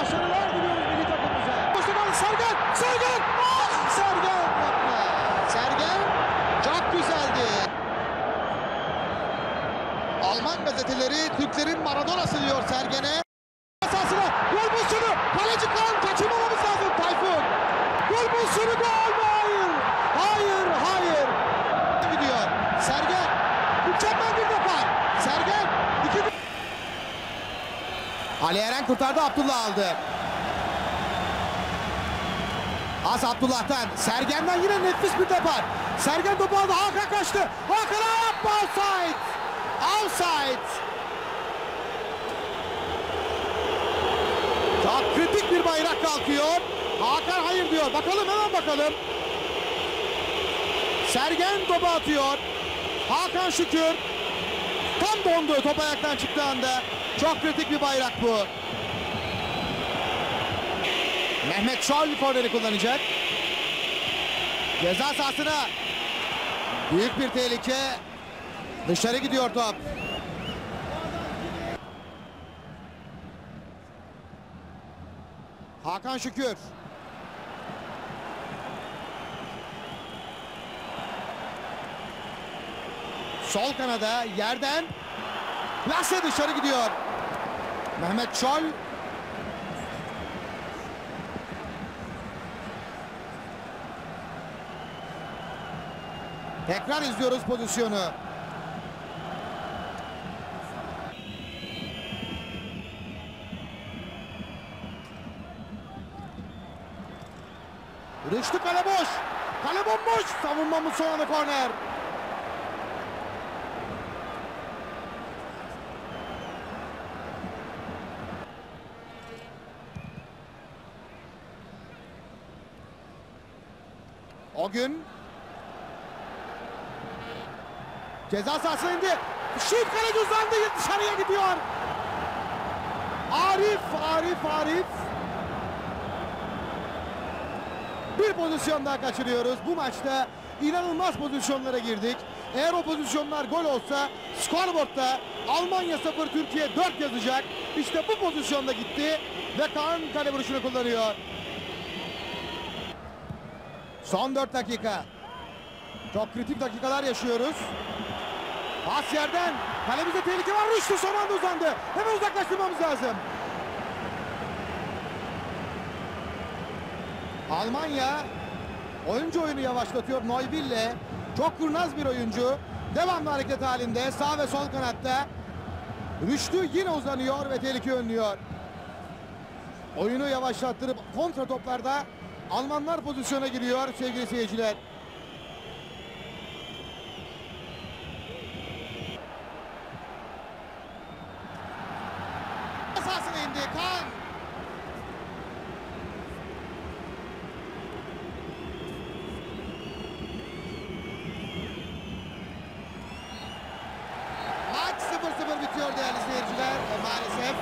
Başarılar diliyoruz milli takımımıza. Mustafa Sergen, Sergen! Ah Sergen. Sergen çok güzeldi. Alman gazeteleri Türklerin Maradona'sı diyor Sergen'e. Esasına gol pozisyonu. Kaleci kaçırmamamız lazım Tayfun. Gol pozisyonu gol? Hayır. Hayır, hayır. Gidiyor. Sergen. Mükemmel bir defa. Sergen. iki Ali Eren kurtardı Abdullah aldı. Az Abdullah'tan. Sergen'den yine nefis bir depar. Sergen topu aldı. Hakan kaçtı. Hakan. Offside. Offside. Çok kritik bir bayrak kalkıyor. Hakan hayır diyor. Bakalım hemen bakalım. Sergen topu atıyor. Hakan Şükür. Tam dondu top ayaktan çıktığı anda. Çok kritik bir bayrak bu. Mehmet Şol korneri kullanacak. Ceza sahasına büyük bir tehlike. Dışarı gidiyor top. Hakan Şükür. Sol kanada yerden Lase dışarı gidiyor. Mehmet Çol Tekrar izliyoruz pozisyonu. Rüştü kale boş. Kale bomboş. Savunmamız son anda korner. O gün ceza sahasına indi. Şut kaleci uzandı dışarıya gidiyor. Arif, Arif, Arif. Bir pozisyon daha kaçırıyoruz. Bu maçta inanılmaz pozisyonlara girdik. Eğer o pozisyonlar gol olsa skorboardta Almanya 0 Türkiye 4 yazacak. İşte bu pozisyonda gitti ve Kaan kale vuruşunu kullanıyor. Son 4 dakika. Çok kritik dakikalar yaşıyoruz. Pas yerden. Kalemize tehlike var. Rüştü son anda uzandı. Hemen uzaklaştırmamız lazım. Almanya oyuncu oyunu yavaşlatıyor Neubille. Çok kurnaz bir oyuncu. Devamlı hareket halinde sağ ve sol kanatta. Rüştü yine uzanıyor ve tehlike önlüyor. Oyunu yavaşlattırıp kontra toplarda Almanlar pozisyona giriyor sevgili seyirciler. Sahasına indi Kaan. Maç 0-0 bitiyor değerli seyirciler maalesef.